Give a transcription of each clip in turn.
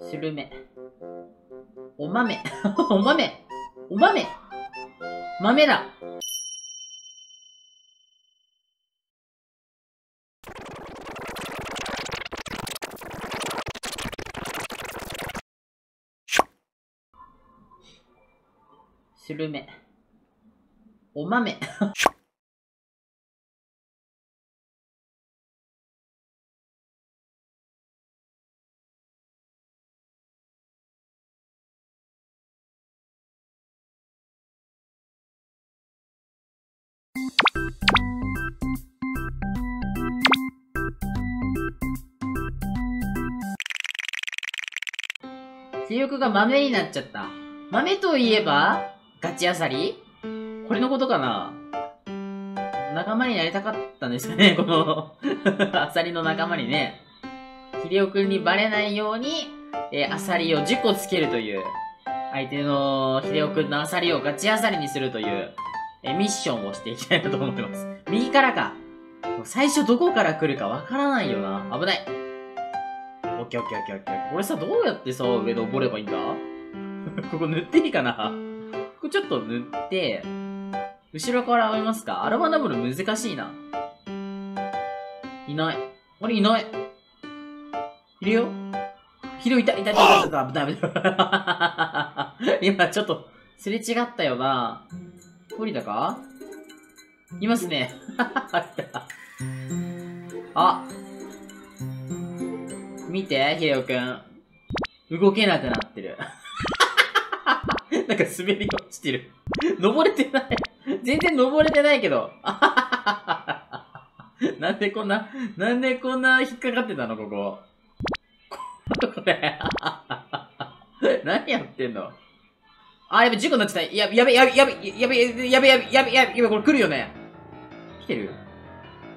スルメ。お豆。お豆。お豆。豆だ。スルメ。お豆。性欲が豆になっちゃった。豆といえば、ガチアサリ？これのことかな？仲間になりたかったんですかね？このアサリの仲間にね。秀夫くんにバレないように、えーアサリを10個つけるという、相手の秀夫くんのアサリをガチアサリにするという、えーミッションをしていきたいなと思います。右からか。最初どこから来るかわからないよな。危ない。ケーオッケーオッケーオッケー。これさ、どうやってさ、上登ればいいんだ？ここ塗っていいかな？これちょっと塗って、後ろから追いますか？アロマダブル難しいな。いない。あれいない。いるよひどい、いた、いた、いた、いた、いた、危ない、危ない。今ちょっと、すれ違ったよな。降りたか？いますね。あ。見て、ひでおくん。動けなくなってる。なんか滑り落ちてる。登れてない。全然登れてないけど。なんでこんな、なんでこんな引っかかってたの、ここ。これ。何やってんの？あ、やべ、事故になってた。やべ、やべ、やべ、やべ、やべ、やべ、やべ、やべ、やべ、やべ、これ来るよね。来てる、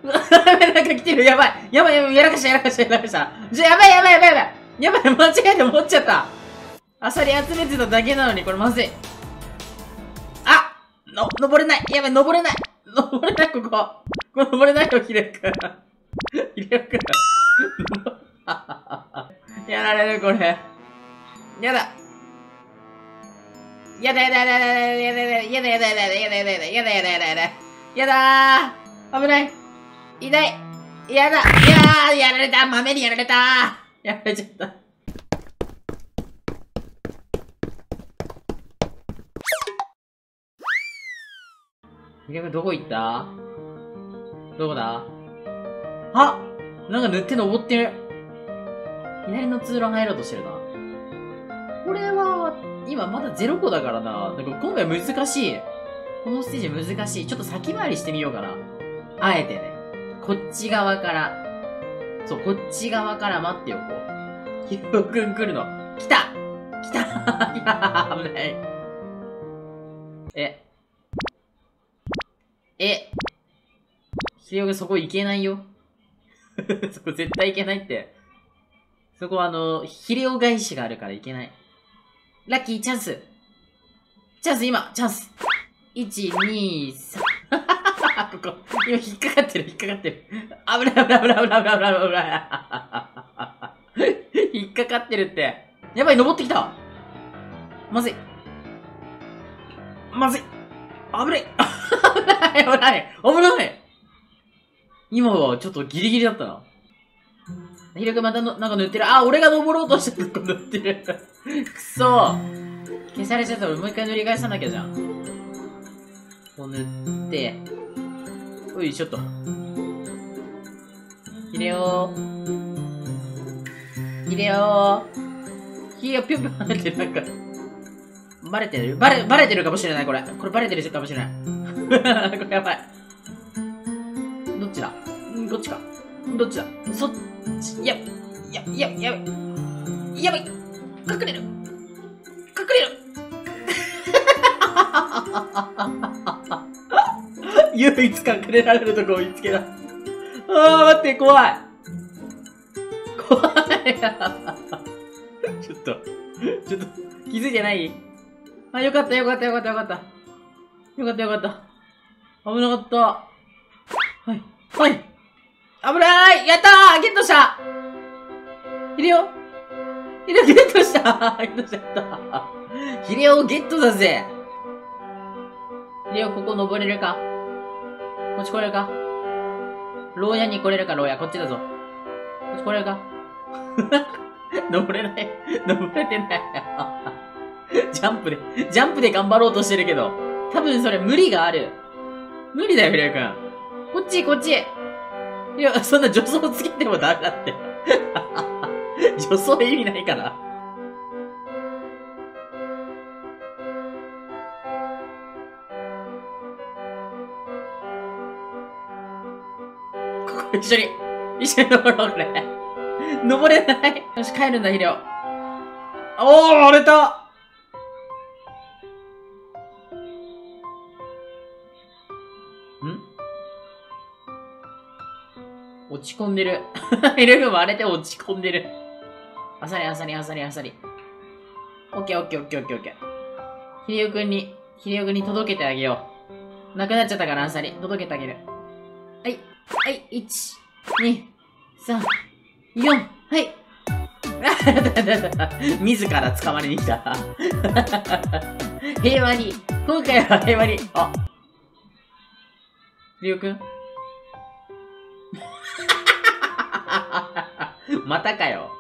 なんか来てる。やばい。やばい、やばい、やらかした、やらかした、やらかした。じゃ、やばい、やばい、やばい、やばい。やばい、間違えて持っちゃった。アサリ集めてただけなのに、これまずい。あの、登れない。やばい、登れない。登れない、ここ。ここ登れないよ、ひでくん。ひでくん。やられる、これ。やだ。やだやだやだやだやだやだやだやだやだやだやだやだやだやだやだやだ危ない痛いやだいやーやられた豆にやられたやられちゃったひでくんどこ行った？どこだ？あなんか塗って登ってる左の通路入ろうとしてるな。これは、今まだ0個だからな。なんか今回難しい。このステージ難しい。ちょっと先回りしてみようかな。あえてね。こっち側から。そう、こっち側から待っておこう。ひろくん来るの。来た来たい や、危ない。え。え。ひろくんそこ行けないよ。そこ絶対行けないって。そこはあの、肥料返しがあるからいけない。ラッキー、チャンスチャンス、今、チャンス !1、2、3。こ、今引っかかってる、引っかかってる。危ない、危ない、危ない、危ない、危ない、危ない危ない。引っかかってるって。やばい、登ってきたまずい。まずい。危ない。危ない、危ない。危ない。今はちょっとギリギリだったな。ひろくまたの、なんか塗ってる。あ、俺が登ろうとしたとこ塗ってる。くそ消されちゃった。俺もう一回塗り返さなきゃじゃん。こう塗って。おい、ちょっと。ひれよー。ひれよー。ひれよ、ぴょんぴょん跳ねて。なんか、バレてるバレ、バレてるかもしれない、これ。これバレてるかもしれない。これやばい。どっちだ？んどっちか？どっちだ？そっち、や、や、や、やばい。やばい。隠れる。隠れる。唯一隠れられるとこを見つけた。あー、待って、怖い。怖い。ちょっと、ちょっと、気づいてない？あ、よかった、よかった、よかった、よかった。よかった、よかった。危なかった。はい、はい。危ないやったーゲットしたヒレオヒレオゲットしたゲットしちゃったヒレオゲットだぜヒレオここ登れるか？こっち来れるか？牢屋に来れるか牢屋？こっちだぞ。こっち来れるか？登れない。登れてない。ジャンプで、ジャンプで頑張ろうとしてるけど、多分それ無理がある。無理だよ、ヒレオくん。こっち、こっち。いや、そんな助走つけてもダメだって。助走意味ないから。一緒に、一緒に登ろう、これ。登れない？よし、帰るんだ、ヒレオ。おー、割れたん？落ち込んでる。ヒレオ割れて落ち込んでる。あさりあさりあさりあさり。オッケーオッケーオッケーオッケーオッケー。ヒレオくんに、ヒレオくんに届けてあげよう。なくなっちゃったからあさり。届けてあげる。はい。はい。1、2、3、4。はい。あだだだ自ら捕まりに来た。平和に。今回は平和に。あ。りおくん？またかよ。